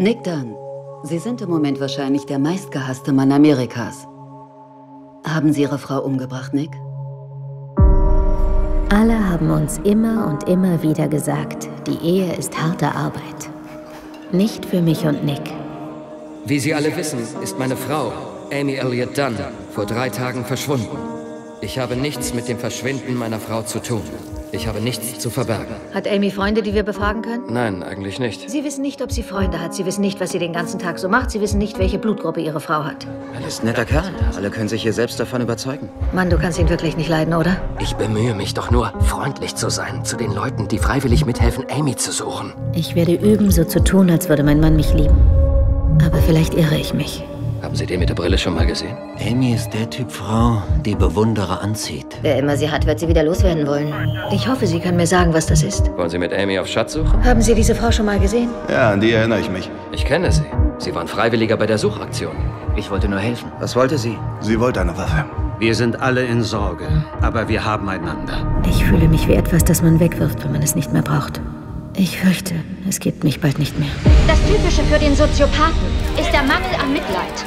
Nick Dunn, Sie sind im Moment wahrscheinlich der meistgehasste Mann Amerikas. Haben Sie Ihre Frau umgebracht, Nick? Alle haben uns immer und immer wieder gesagt, die Ehe ist harte Arbeit. Nicht für mich und Nick. Wie Sie alle wissen, ist meine Frau, Amy Elliott Dunn, vor drei Tagen verschwunden. Ich habe nichts mit dem Verschwinden meiner Frau zu tun. Ich habe nichts zu verbergen. Hat Amy Freunde, die wir befragen können? Nein, eigentlich nicht. Sie wissen nicht, ob sie Freunde hat. Sie wissen nicht, was sie den ganzen Tag so macht. Sie wissen nicht, welche Blutgruppe ihre Frau hat. Er ist ein netter Kerl. Alle können sich hier selbst davon überzeugen. Mann, du kannst ihn wirklich nicht leiden, oder? Ich bemühe mich doch nur, freundlich zu sein zu den Leuten, die freiwillig mithelfen, Amy zu suchen. Ich werde üben, so zu tun, als würde mein Mann mich lieben. Aber vielleicht irre ich mich. Haben Sie den mit der Brille schon mal gesehen? Amy ist der Typ Frau, die Bewunderer anzieht. Wer immer sie hat, wird sie wieder loswerden wollen. Ich hoffe, Sie können mir sagen, was das ist. Wollen Sie mit Amy auf Schatzsuche? Haben Sie diese Frau schon mal gesehen? Ja, an die erinnere ich mich. Ich kenne sie. Sie waren Freiwilliger bei der Suchaktion. Ich wollte nur helfen. Was wollte sie? Sie wollte eine Waffe. Wir sind alle in Sorge, aber wir haben einander. Ich fühle mich wie etwas, das man wegwirft, wenn man es nicht mehr braucht. Ich fürchte, es gibt mich bald nicht mehr. Das Typische für den Soziopathen ist der Mangel an Mitleid.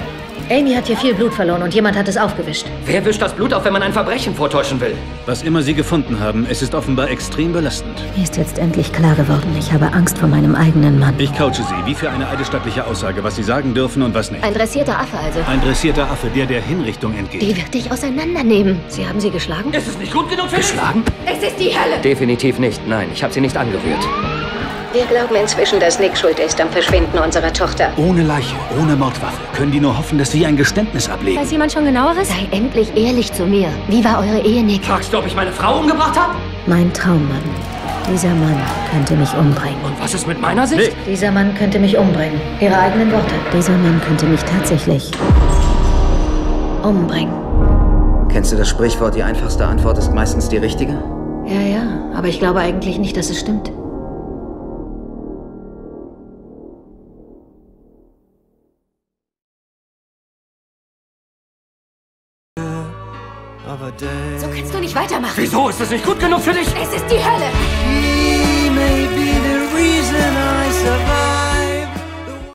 Amy hat hier viel Blut verloren und jemand hat es aufgewischt. Wer wischt das Blut auf, wenn man ein Verbrechen vortäuschen will? Was immer Sie gefunden haben, es ist offenbar extrem belastend. Mir ist jetzt endlich klar geworden, ich habe Angst vor meinem eigenen Mann. Ich couche Sie, wie für eine eidesstattliche Aussage, was Sie sagen dürfen und was nicht. Ein dressierter Affe also. Ein dressierter Affe, der der Hinrichtung entgeht. Die wird dich auseinandernehmen. Sie haben sie geschlagen? Ist es nicht gut genug für Geschlagen? Es ist die Hölle. Definitiv nicht. Nein, ich habe sie nicht angerührt. Wir glauben inzwischen, dass Nick schuld ist am Verschwinden unserer Tochter. Ohne Leiche, ohne Mordwaffe. Können die nur hoffen, dass Sie ein Geständnis ablegen? Weiß jemand schon genaueres? Sei endlich ehrlich zu mir. Wie war eure Ehe, Nick? Fragst du, ob ich meine Frau umgebracht habe? Mein Traummann. Dieser Mann könnte mich umbringen. Und was ist mit meiner Sicht? Dieser Mann könnte mich umbringen. Ihre eigenen Worte. Dieser Mann könnte mich tatsächlich Umbringen. Kennst du das Sprichwort, die einfachste Antwort ist meistens die richtige? Ja, ja. Aber ich glaube eigentlich nicht, dass es stimmt. So kannst du nicht weitermachen. Wieso? Ist das nicht gut genug für dich? Es ist die Hölle.